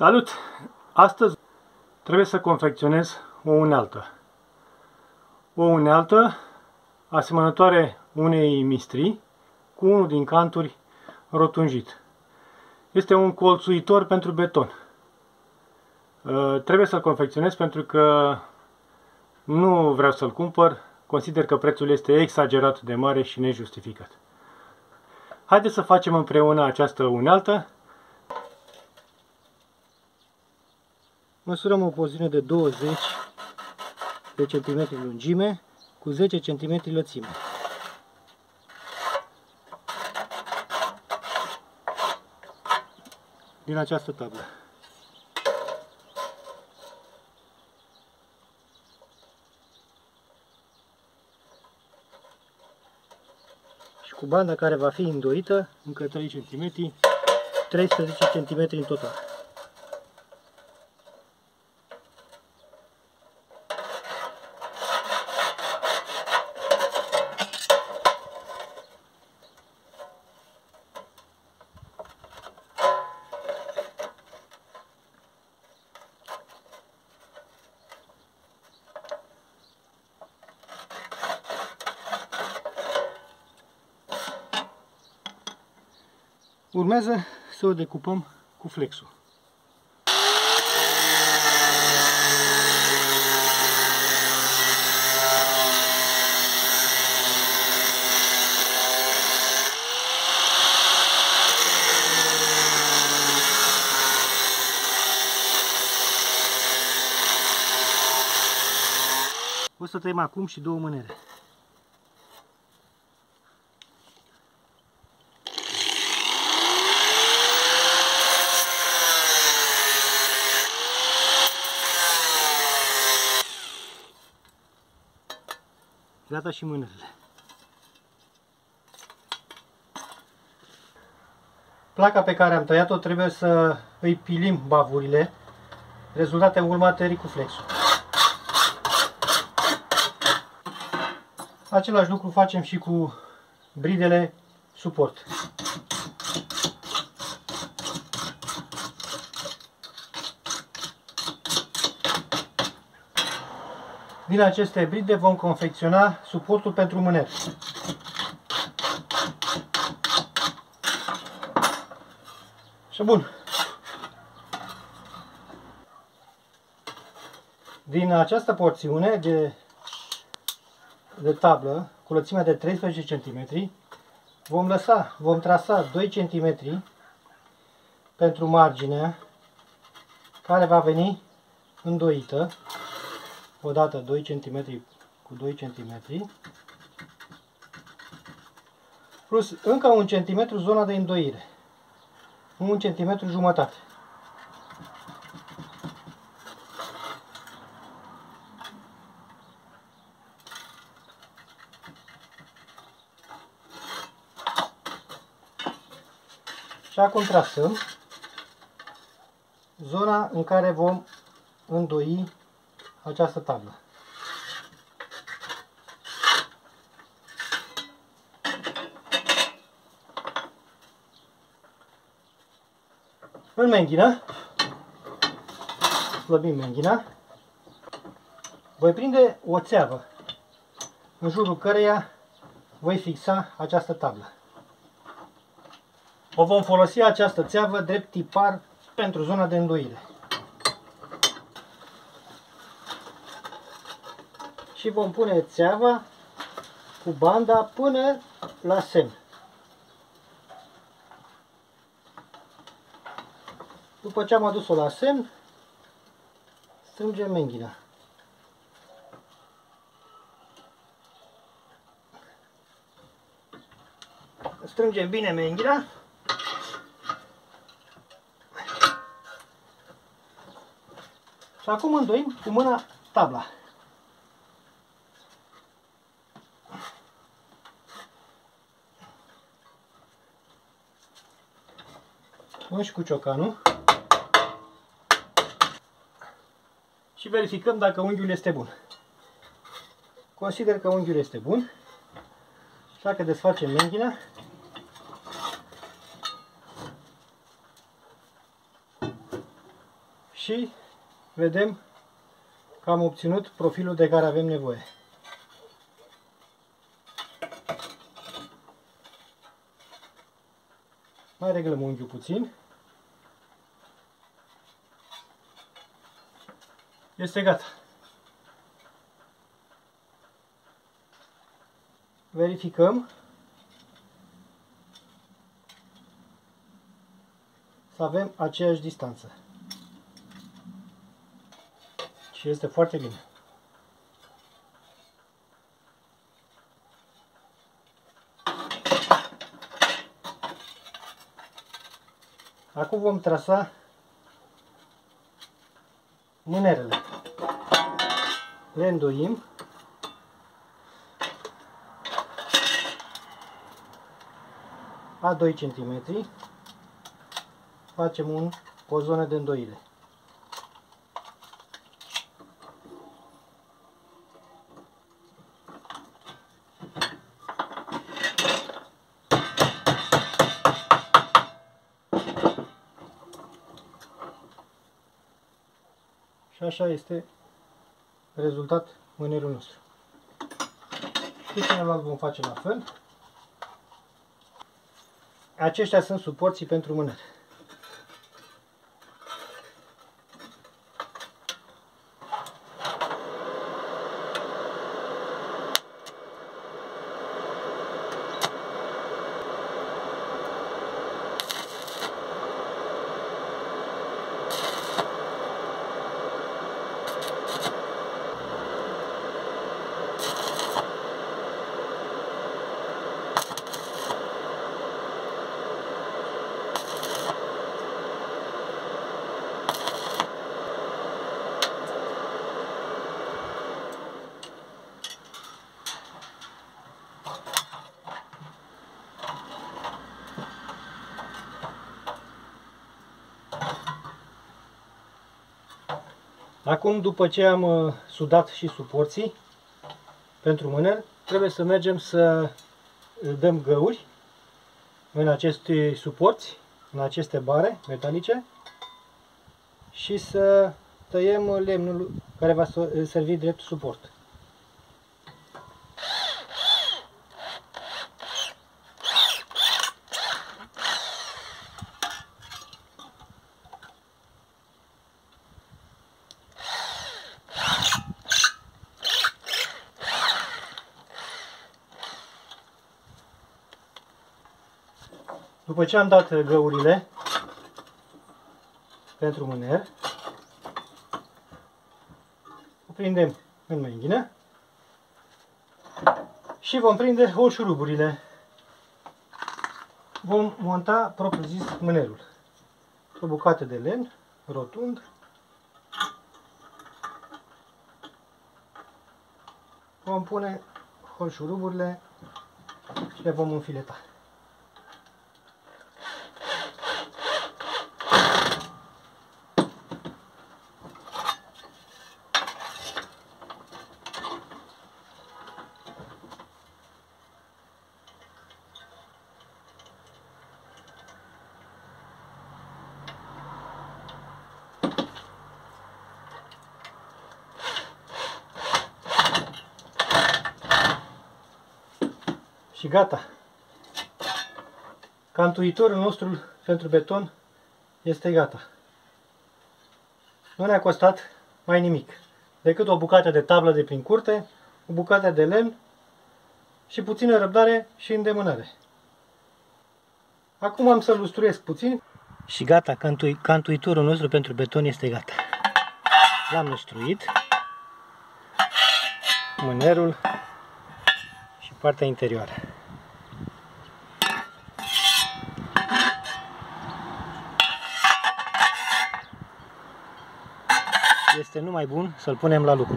Salut! Astăzi trebuie să confecționez o unealtă. O unealtă asemănătoare unei mistri cu unul din canturi rotunjit. Este un colțuitor pentru beton. Uh, trebuie să-l confecționez pentru că nu vreau să-l cumpăr. Consider că prețul este exagerat de mare și nejustificat. Haideți să facem împreună această unealtă Măsurăm o poziție de 20 de cm lungime cu 10 cm lățime. Din această tablă. Și cu banda care va fi îndoită, încă 3 cm, 13 cm în total. Urmează să o decupăm cu flexul. O să tăiem acum și două mânere. Gata și mânerele. Placa pe care am tăiat-o trebuie să îi pilim bavurile, rezultate în urma tăierii cu flexul. Același lucru facem și cu bridele suport. Din aceste bride vom confecționa suportul pentru mâner. Și bun. Din această porțiune de, de tablă, cu lățimea de 13 cm, vom lăsa, vom trasa 2 cm pentru marginea care va veni îndoită odată 2 cm cu 2 cm plus încă 1 cm zona de îndoire. 1 cm jumătate. Și acum trasăm zona în care vom îndoi această tablă. În menghină, slăbim menghina, voi prinde o țeavă în jurul căreia voi fixa această tablă. O vom folosi această țeavă drept tipar pentru zona de îndoire. Și vom pune țeava cu banda până la semn. După ce am adus-o la semn, strângem menghina. Strângem bine menghina. Și acum îndoim cu mâna tabla. Luăm și cu ciocanul. Și verificăm dacă unghiul este bun. Consider că unghiul este bun. Așa că desfacem menghina. și vedem că am obținut profilul de care avem nevoie. Mai reglăm unghiul puțin. Este gata. Verificăm. Să avem aceeași distanță. Și este foarte bine. Acum vom trasa mânerele. Le îndoim. A 2 cm facem un, o zonă de îndoire. Și așa este rezultat mânerul nostru. Și celălalt vom face la fel. Aceștia sunt suporții pentru mâner. Acum, după ce am uh, sudat și suporții pentru mâner, trebuie să mergem să uh, dăm găuri în aceste suporți, în aceste bare metalice și să tăiem lemnul care va servi drept suport. După ce am dat găurile pentru mâner, o prindem în menghină și vom prinde holșuruburile. Vom monta propriu-zis mânerul. O bucată de lemn rotund. Vom pune holșuruburile și le vom înfileta. Gata. Cantuitorul nostru pentru beton este gata. Nu ne-a costat mai nimic decât o bucată de tablă de prin curte, o bucată de lemn și puțină răbdare și îndemânare. Acum am să-l lustruiesc puțin. Și gata, cantui, cantuitorul nostru pentru beton este gata. L-am lustruit. Mânerul și partea interioară. Este numai bun să-l punem la lucru.